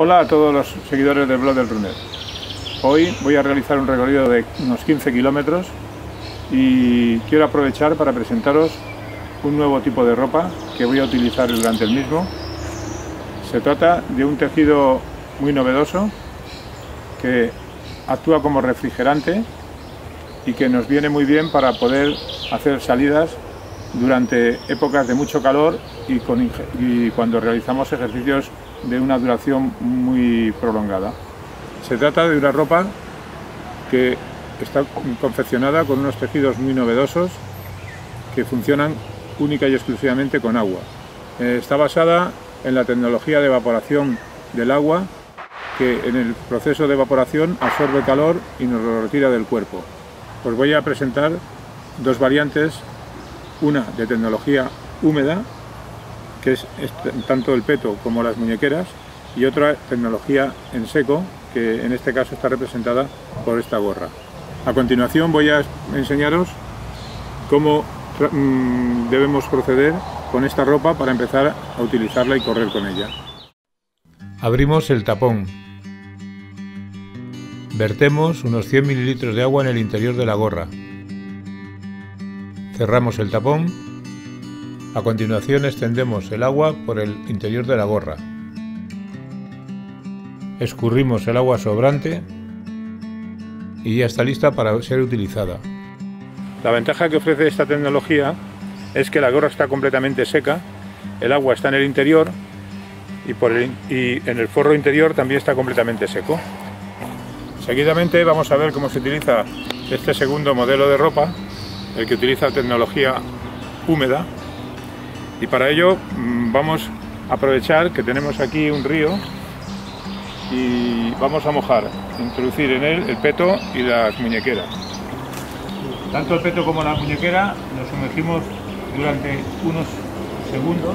Hola a todos los seguidores del blog del Runner. Hoy voy a realizar un recorrido de unos 15 kilómetros y quiero aprovechar para presentaros un nuevo tipo de ropa que voy a utilizar durante el mismo. Se trata de un tejido muy novedoso que actúa como refrigerante y que nos viene muy bien para poder hacer salidas durante épocas de mucho calor y, cuando realizamos ejercicios de una duración muy prolongada. Se trata de una ropa que está confeccionada con unos tejidos muy novedosos que funcionan única y exclusivamente con agua. Eh, está basada en la tecnología de evaporación del agua que en el proceso de evaporación absorbe calor y nos lo retira del cuerpo. Os voy a presentar dos variantes, una de tecnología húmeda, que es tanto el peto como las muñequeras, y otra tecnología en seco, que en este caso está representada por esta gorra. A continuación voy a enseñaros cómo mm, debemos proceder con esta ropa para empezar a utilizarla y correr con ella. Abrimos el tapón. Vertemos unos 100 mililitros de agua en el interior de la gorra. Cerramos el tapón. A continuación extendemos el agua por el interior de la gorra. Escurrimos el agua sobrante y ya está lista para ser utilizada. La ventaja que ofrece esta tecnología es que la gorra está completamente seca, el agua está en el interior y, y en el forro interior también está completamente seco. Seguidamente vamos a ver cómo se utiliza este segundo modelo de ropa, el que utiliza tecnología húmeda y para ello mm, vamos a aprovechar que tenemos aquí un río y vamos a mojar, introducir en él el peto y las muñequeras. Tanto el peto como la muñequera nos sumergimos durante unos segundos.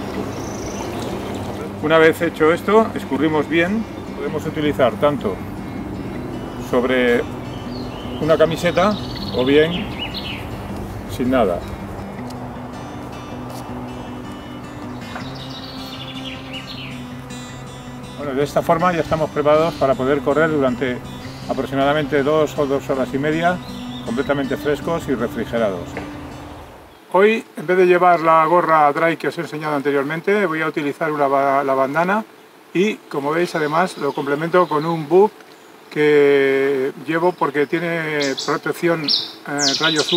Una vez hecho esto, escurrimos bien, podemos utilizar tanto sobre una camiseta o bien sin nada. Bueno, de esta forma ya estamos preparados para poder correr durante aproximadamente dos o dos horas y media completamente frescos y refrigerados. Hoy, en vez de llevar la gorra dry que os he enseñado anteriormente, voy a utilizar una, la bandana y, como veis, además lo complemento con un book que llevo porque tiene protección eh, rayos.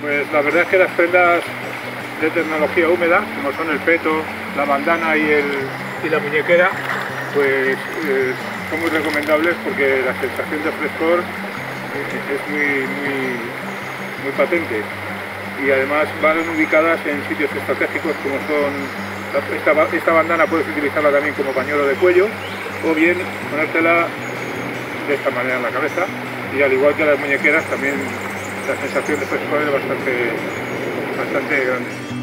Pues la verdad es que las prendas de tecnología húmeda, como son el peto, la bandana y, la muñequera, pues eh, son muy recomendables porque la sensación de frescor eh, es muy, muy, patente. Y además van ubicadas en sitios estratégicos como son esta, esta, bandana puedes utilizarla también como pañuelo de cuello o bien ponértela de esta manera en la cabeza y al igual que las muñequeras también la sensación de frescor es bastante, bastante grande.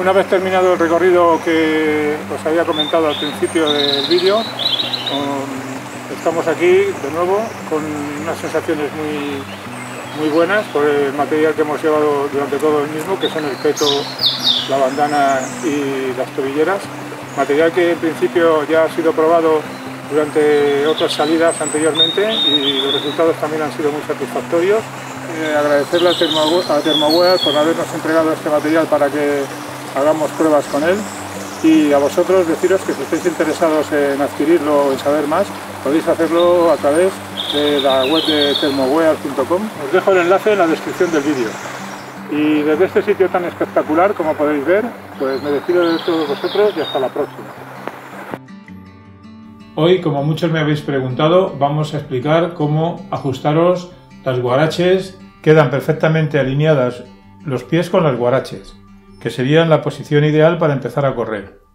Una vez terminado el recorrido que os había comentado al principio del vídeo, estamos aquí de nuevo con unas sensaciones muy, muy buenas por el material que hemos llevado durante todo el mismo, que son el peto, la bandana y las tobilleras. Material que en principio ya ha sido probado durante otras salidas anteriormente y los resultados también han sido muy satisfactorios. Eh, agradecerle a, Thermoware por habernos entregado este material para que hagamos pruebas con él y a vosotros deciros que si estáis interesados en adquirirlo o en saber más, podéis hacerlo a través de la web de thermoware.com. Os dejo el enlace en la descripción del vídeo. Y desde este sitio tan espectacular, como podéis ver, pues me despido de todos vosotros y hasta la próxima. Hoy, como muchos me habéis preguntado, vamos a explicar cómo ajustaros las guaraches. Quedan perfectamente alineadas los pies con las guaraches, que serían la posición ideal para empezar a correr.